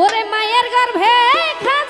ওরে মায়ের গর্ভে খা